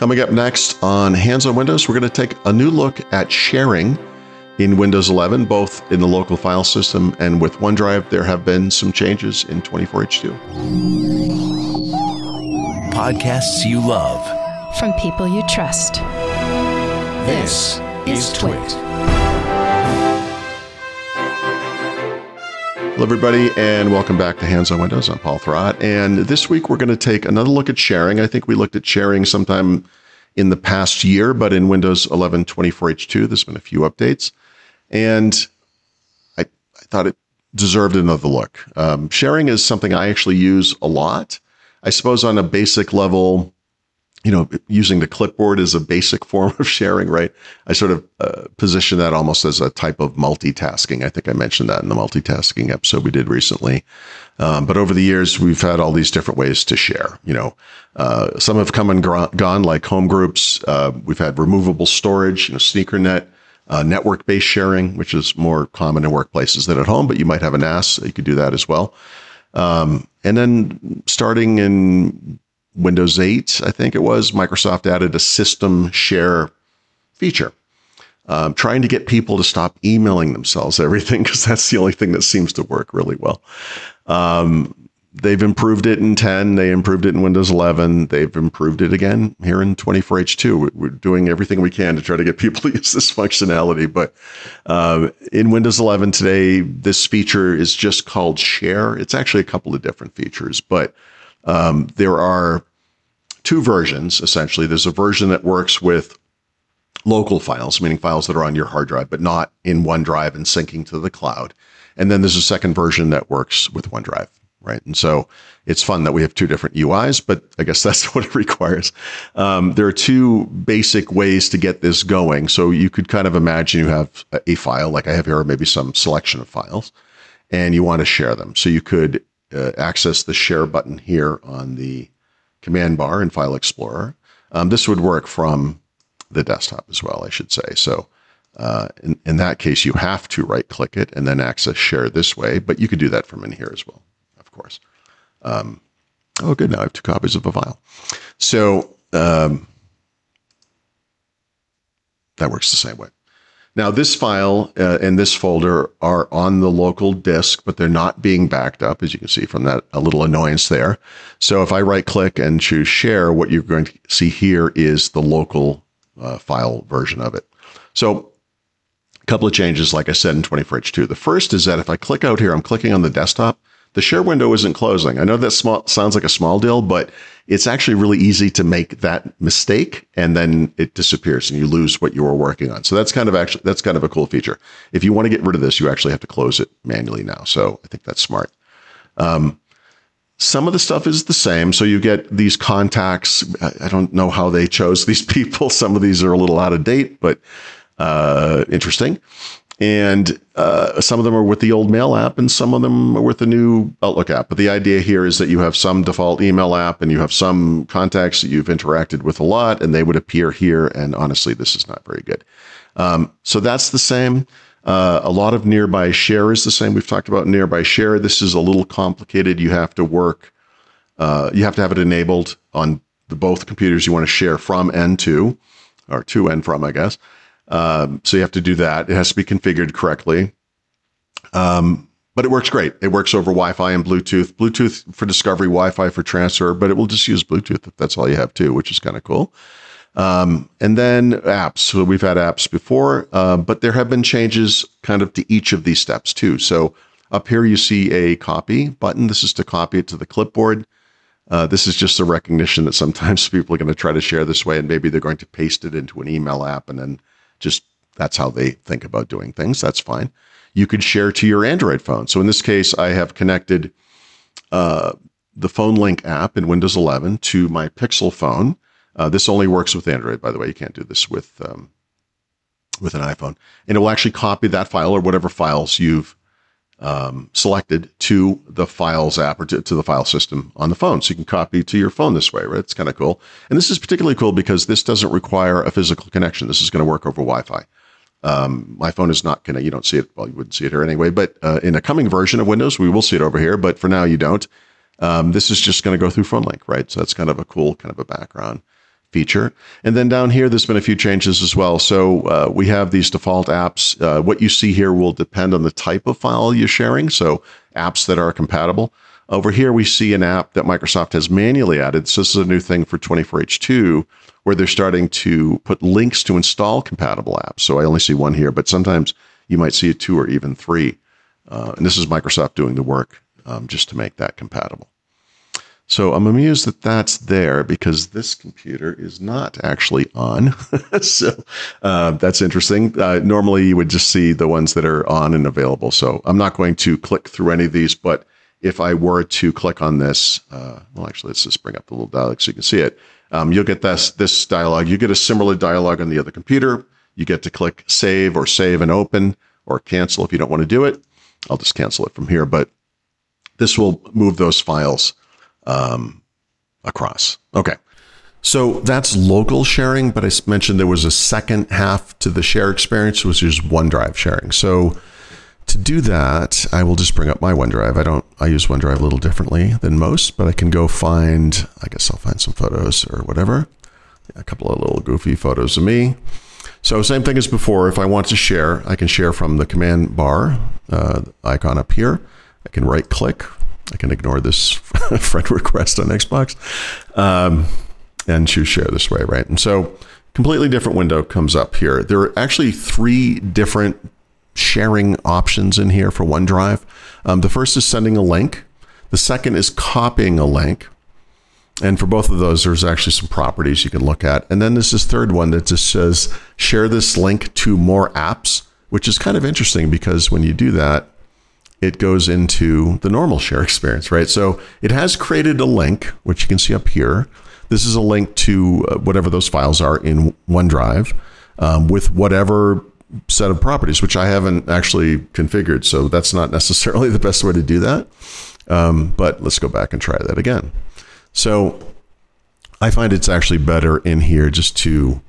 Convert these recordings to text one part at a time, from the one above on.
Coming up next on Hands on Windows, we're going to take a new look at sharing in Windows 11, both in the local file system and with OneDrive. There have been some changes in 24H2. Podcasts you love from people you trust. This, is Twit. Hello, everybody, and welcome back to Hands on Windows. I'm Paul Thurrott, and this week we're going to take another look at sharing. I think we looked at sharing sometime in the past year, but in Windows 11 24H2, there's been a few updates, and I, I thought it deserved another look. Um, sharing is something I actually use a lot. I suppose on a basic level, you know, using the clipboard is a basic form of sharing, right? I sort of uh, position that almost as a type of multitasking. I think I mentioned that in the multitasking episode we did recently. Um, but over the years, we've had all these different ways to share. You know, uh, some have come and gone, like home groups. Uh, we've had removable storage, you know, SneakerNet, uh, network-based sharing, which is more common in workplaces than at home. But you might have a NAS, you could do that as well. Um, and then starting in Windows 8, I think it was, Microsoft added a system share feature. Um, trying to get people to stop emailing themselves everything because that's the only thing that seems to work really well. Um, they've improved it in 10. They improved it in Windows 11. They've improved it again here in 24H2. We're doing everything we can to try to get people to use this functionality. But uh, in Windows 11 today, this feature is just called Share. It's actually a couple of different features, but um, there are two versions essentially. There's a version that works with local files, meaning files that are on your hard drive, but not in OneDrive and syncing to the cloud. And then there's a second version that works with OneDrive, right? And so it's fun that we have two different UIs, but I guess that's what it requires. Um, there are two basic ways to get this going. So you could kind of imagine you have a file like I have here, or maybe some selection of files, and you want to share them. So you could uh, access the share button here on the command bar in File Explorer. Um, this would work from the desktop as well, I should say. So uh, in, in that case, you have to right click it and then access share this way, but you could do that from in here as well, of course. Um, oh, good. Now I have two copies of a file. So um, that works the same way. Now, this file uh, and this folder are on the local disk, but they're not being backed up, as you can see from that a little annoyance there. So if I right click and choose share, what you're going to see here is the local uh, file version of it. So a couple of changes, like I said, in 24H2. The first is that if I click out here, I'm clicking on the desktop, the share window isn't closing. I know that small, sounds like a small deal, but it's actually really easy to make that mistake and then it disappears and you lose what you were working on. So that's kind of actually, that's kind of a cool feature. If you want to get rid of this, you actually have to close it manually now. So I think that's smart. Um, some of the stuff is the same. So you get these contacts. I don't know how they chose these people. Some of these are a little out of date, but uh, interesting and uh, some of them are with the old mail app and some of them are with the new outlook app. But the idea here is that you have some default email app and you have some contacts that you've interacted with a lot and they would appear here. And honestly this is not very good. Um, so that's the same. Uh, a lot of nearby share is the same. We've talked about nearby share. This is a little complicated. You have to work uh, you have to have it enabled on the both computers you want to share from and to or to and from i guess um, so you have to do that. It has to be configured correctly. Um, but it works great. It works over Wi-Fi and Bluetooth. Bluetooth for discovery, Wi-Fi for transfer, but it will just use Bluetooth if that's all you have too, which is kind of cool. Um, and then apps. So we've had apps before, uh, but there have been changes kind of to each of these steps too. So up here you see a copy button. This is to copy it to the clipboard. Uh, this is just a recognition that sometimes people are going to try to share this way, and maybe they're going to paste it into an email app and then just that's how they think about doing things. That's fine. You could share to your Android phone. So in this case, I have connected uh, the Phone Link app in Windows 11 to my Pixel phone. Uh, this only works with Android, by the way. You can't do this with um, with an iPhone, and it will actually copy that file or whatever files you've um, selected to the Files app or to, to, the file system on the phone. So you can copy to your phone this way, right? It's kind of cool. And this is particularly cool because this doesn't require a physical connection. This is going to work over Wi Fi. Um, my phone is not going to, you don't see it. Well, you wouldn't see it here anyway, but uh, in a coming version of Windows, we will see it over here. But for now, you don't. Um, this is just going to go through Phone Link, right? So that's kind of a cool kind of a background feature. And then down here, there's been a few changes as well. So uh, we have these default apps. Uh, what you see here will depend on the type of file you're sharing. So apps that are compatible. Over here, we see an app that Microsoft has manually added. So this is a new thing for 24H2 where they're starting to put links to install compatible apps. So I only see one here, but sometimes you might see two or even three. Uh, and this is Microsoft doing the work um, just to make that compatible. So I'm amused that that's there because this computer is not actually on. so uh, that's interesting. Uh, normally you would just see the ones that are on and available. So I'm not going to click through any of these, but if I were to click on this, uh, well, actually, let's just bring up the little dialog so you can see it. Um, you'll get this this dialog. You get a similar dialog on the other computer. You get to click save or save and open or cancel if you don't want to do it. I'll just cancel it from here, but this will move those files um, across. Okay. So that's local sharing, but I mentioned there was a second half to the share experience, which is OneDrive sharing. So to do that, I will just bring up my OneDrive. I don't, I use OneDrive a little differently than most, but I can go find, I guess I'll find some photos or whatever. A couple of little goofy photos of me. So same thing as before. If I want to share, I can share from the command bar uh, icon up here. I can right click I can ignore this friend request on Xbox um, and choose share this way, right? And so completely different window comes up here. There are actually three different sharing options in here for OneDrive. Um, the first is sending a link. The second is copying a link. And for both of those, there's actually some properties you can look at. And then there's this third one that just says share this link to more apps, which is kind of interesting because when you do that, it goes into the normal share experience, right? So it has created a link, which you can see up here. This is a link to uh, whatever those files are in OneDrive um, with whatever set of properties, which I haven't actually configured. So that's not necessarily the best way to do that. Um, but let's go back and try that again. So I find it's actually better in here just to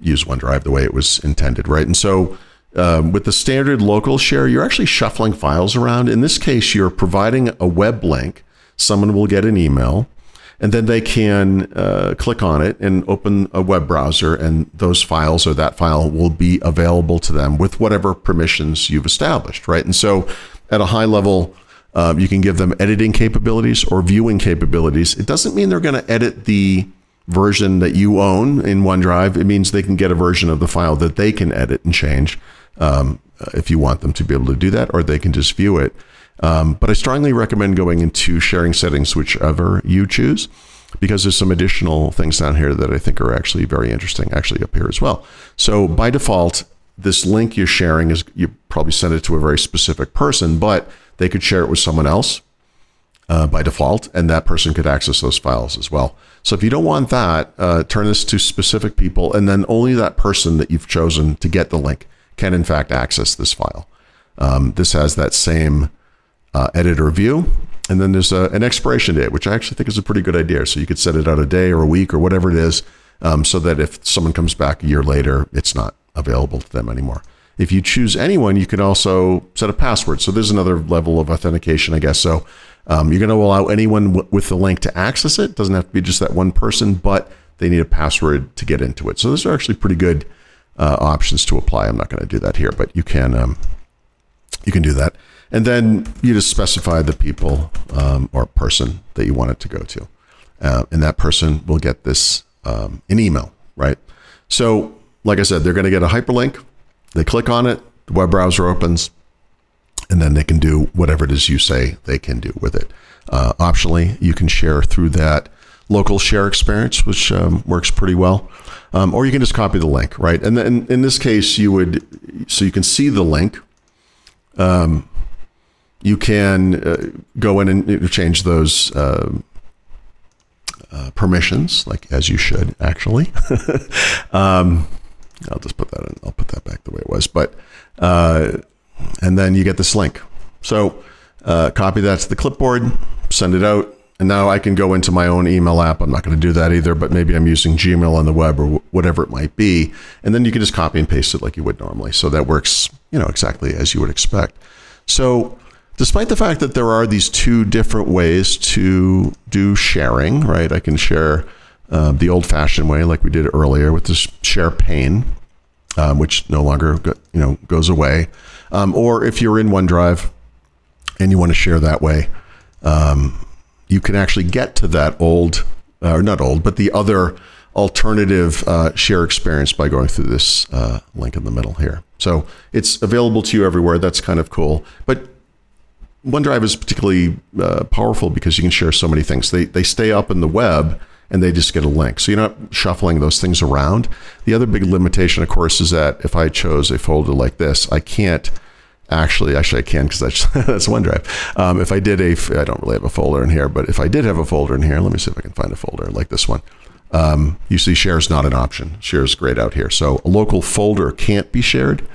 use OneDrive the way it was intended, right? And so um, with the standard local share, you're actually shuffling files around. In this case, you're providing a web link. Someone will get an email, and then they can uh, click on it and open a web browser, and those files or that file will be available to them with whatever permissions you've established, right? And so, at a high level, uh, you can give them editing capabilities or viewing capabilities. It doesn't mean they're going to edit the version that you own in OneDrive. It means they can get a version of the file that they can edit and change um, if you want them to be able to do that, or they can just view it. Um, but I strongly recommend going into sharing settings, whichever you choose, because there's some additional things down here that I think are actually very interesting, actually up here as well. So by default, this link you're sharing is you probably send it to a very specific person, but they could share it with someone else uh, by default, and that person could access those files as well. So if you don't want that, uh, turn this to specific people, and then only that person that you've chosen to get the link can in fact access this file. Um, this has that same uh, editor view. And then there's a, an expiration date, which I actually think is a pretty good idea. So you could set it out a day or a week or whatever it is, um, so that if someone comes back a year later, it's not available to them anymore. If you choose anyone, you can also set a password. So there's another level of authentication, I guess. So um, you're going to allow anyone with the link to access it. it. Doesn't have to be just that one person, but they need a password to get into it. So those are actually pretty good uh, options to apply. I'm not going to do that here, but you can um, you can do that, and then you just specify the people um, or person that you want it to go to, uh, and that person will get this um, an email, right? So, like I said, they're going to get a hyperlink. They click on it, the web browser opens, and then they can do whatever it is you say they can do with it. Uh, optionally, you can share through that local share experience, which um, works pretty well. Um, or you can just copy the link, right? And then in this case, you would, so you can see the link. Um, you can uh, go in and change those uh, uh, permissions, like as you should actually. um, I'll just put that in. I'll put that back the way it was. But uh, and then you get this link. So uh, copy that to the clipboard, send it out, and now I can go into my own email app. I'm not going to do that either, but maybe I'm using Gmail on the web or whatever it might be. And then you can just copy and paste it like you would normally. So that works, you know, exactly as you would expect. So despite the fact that there are these two different ways to do sharing, right? I can share uh, the old-fashioned way, like we did earlier with this share pane, um, which no longer go, you know goes away, um, or if you're in OneDrive and you want to share that way, um, you can actually get to that old, uh, or not old, but the other alternative uh, share experience by going through this uh, link in the middle here. So it's available to you everywhere. That's kind of cool. But OneDrive is particularly uh, powerful because you can share so many things. They they stay up in the web and they just get a link. So you're not shuffling those things around. The other big limitation, of course, is that if I chose a folder like this, I can't actually actually I can because that's that's OneDrive. Um, if I did a I don't really have a folder in here, but if I did have a folder in here, let me see if I can find a folder like this one. Um, you see, share is not an option. Share is grayed out here. So a local folder can't be shared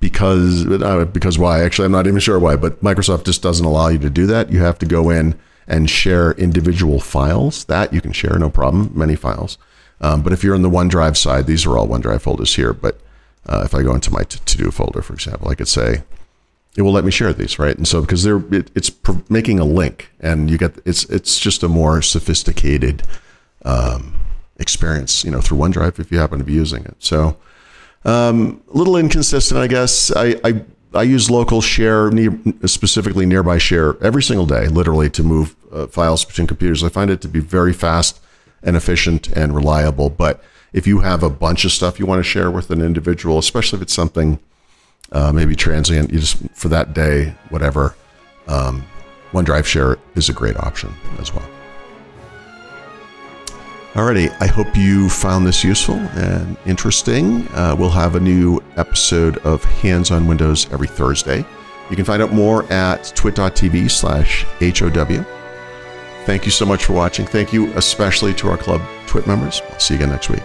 because uh, because why? Actually, I'm not even sure why, but Microsoft just doesn't allow you to do that. You have to go in and share individual files. That you can share, no problem, many files. Um, but if you're on the OneDrive side, these are all OneDrive folders here. But uh, if I go into my to-do folder, for example, I could say it will let me share these, right? And so because they're it, it's making a link, and you get it's it's just a more sophisticated um, experience, you know, through OneDrive if you happen to be using it. So um, a little inconsistent, I guess. I, I, I use local share, near, specifically nearby share, every single day, literally, to move uh, files between computers. I find it to be very fast and efficient and reliable. But if you have a bunch of stuff you want to share with an individual, especially if it's something uh, maybe transient, you just for that day, whatever, um, OneDrive Share is a great option as well. Alrighty, I hope you found this useful and interesting. Uh, we'll have a new episode of Hands on Windows every Thursday. You can find out more at twit.tv slash HOW. Thank you so much for watching. Thank you especially to our club Twit members. I'll see you again next week.